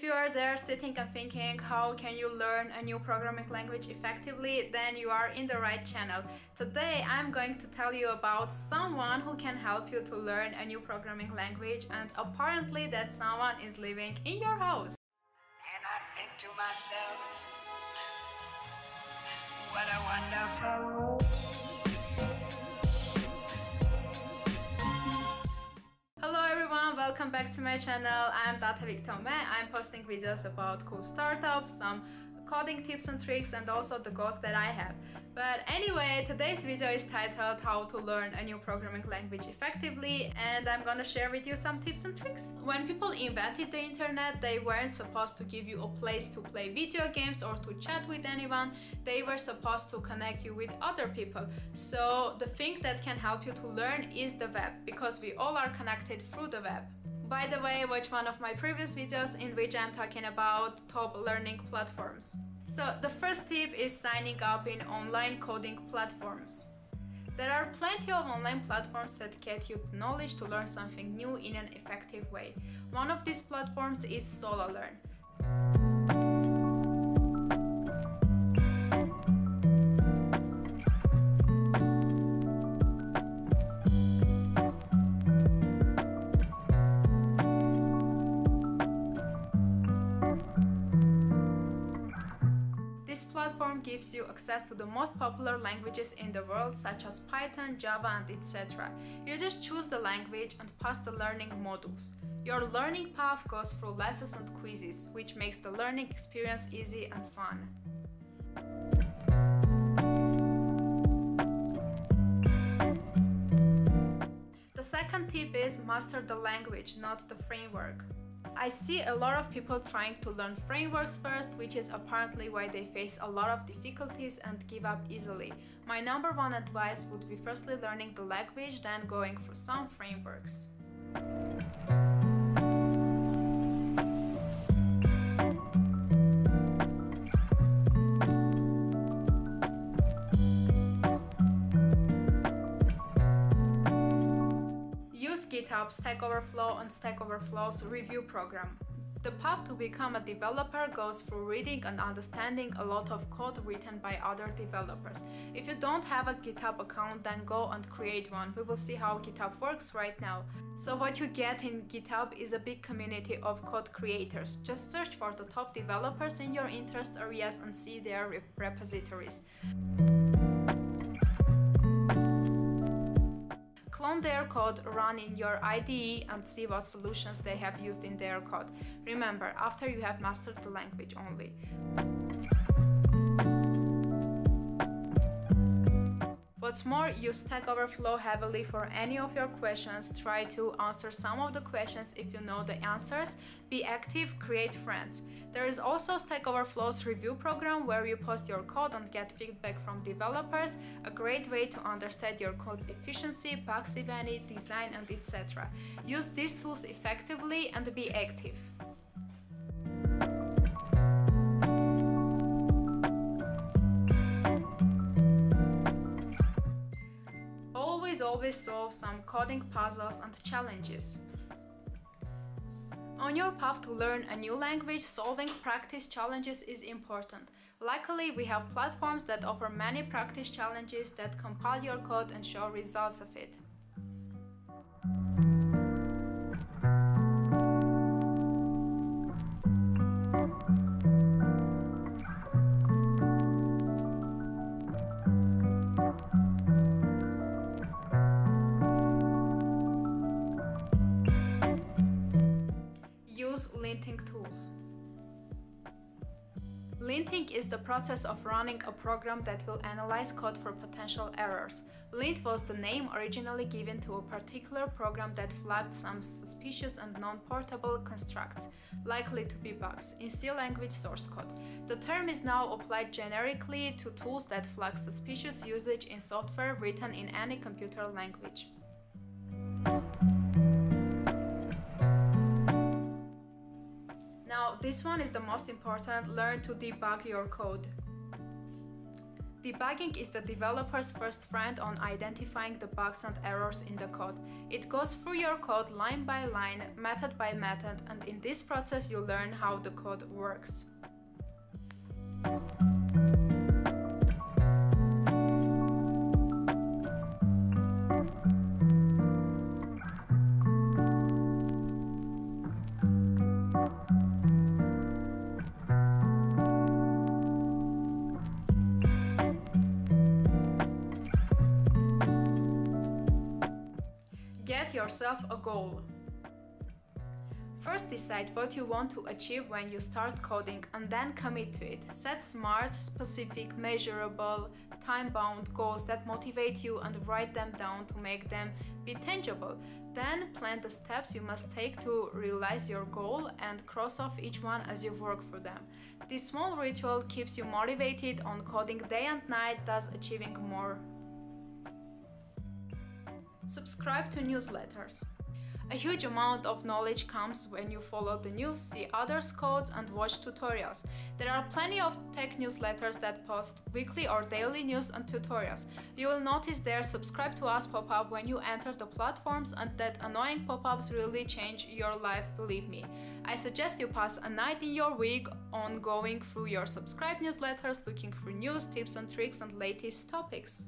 If you are there sitting and thinking how can you learn a new programming language effectively, then you are in the right channel. Today I'm going to tell you about someone who can help you to learn a new programming language and apparently that someone is living in your house. And I think to myself, what a wonderful welcome back to my channel. I'm Tatevik Tome. I'm posting videos about cool startups, some coding tips and tricks and also the goals that I have. But anyway, today's video is titled how to learn a new programming language effectively and I'm gonna share with you some tips and tricks. When people invented the internet, they weren't supposed to give you a place to play video games or to chat with anyone. They were supposed to connect you with other people. So the thing that can help you to learn is the web because we all are connected through the web. By the way, watch one of my previous videos in which I'm talking about top learning platforms. So the first tip is signing up in online coding platforms. There are plenty of online platforms that get you knowledge to learn something new in an effective way. One of these platforms is SoloLearn. Gives you access to the most popular languages in the world such as Python, Java and etc. You just choose the language and pass the learning modules. Your learning path goes through lessons and quizzes, which makes the learning experience easy and fun. The second tip is master the language, not the framework. I see a lot of people trying to learn frameworks first, which is apparently why they face a lot of difficulties and give up easily. My number one advice would be firstly learning the language, then going for some frameworks. GitHub, Stack Overflow and Stack Overflow's review program. The path to become a developer goes through reading and understanding a lot of code written by other developers. If you don't have a GitHub account, then go and create one. We will see how GitHub works right now. So what you get in GitHub is a big community of code creators. Just search for the top developers in your interest areas and see their repositories. Their code, run in your IDE and see what solutions they have used in their code. Remember, after you have mastered the language only. What's more, use Stack Overflow heavily for any of your questions. Try to answer some of the questions if you know the answers. Be active, create friends. There is also Stack Overflow's review program where you post your code and get feedback from developers. A great way to understand your code's efficiency, bugs if any, design and etc. Use these tools effectively and be active. Always solve some coding puzzles and challenges. On your path to learn a new language, solving practice challenges is important. Luckily, we have platforms that offer many practice challenges that compile your code and show results of it. Linting tools. Linting is the process of running a program that will analyze code for potential errors. Lint was the name originally given to a particular program that flagged some suspicious and non-portable constructs, likely to be bugs, in C language source code. The term is now applied generically to tools that flag suspicious usage in software written in any computer language. This one is the most important, learn to debug your code. Debugging is the developer's first friend on identifying the bugs and errors in the code. It goes through your code line by line, method by method, and in this process you learn how the code works. Get yourself a goal. First decide what you want to achieve when you start coding and then commit to it. Set smart, specific, measurable, time-bound goals that motivate you and write them down to make them be tangible. Then plan the steps you must take to realize your goal and cross off each one as you work for them. This small ritual keeps you motivated on coding day and night, thus achieving more Subscribe to newsletters. A huge amount of knowledge comes when you follow the news, see others' codes, and watch tutorials. There are plenty of tech newsletters that post weekly or daily news and tutorials. You will notice their subscribe to us pop up when you enter the platforms, and that annoying pop ups really change your life, believe me. I suggest you pass a night in your week on going through your subscribe newsletters, looking for news, tips, and tricks, and latest topics.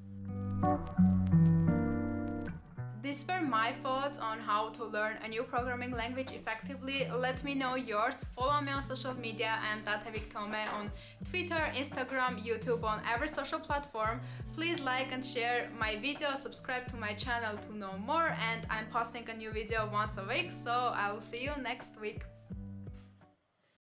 These were my thoughts on how to learn a new programming language effectively. Let me know yours. Follow me on social media. I'm Tatevik Tome on Twitter, Instagram, YouTube, on every social platform. Please like and share my video, subscribe to my channel to know more, and I'm posting a new video once a week, so I'll see you next week.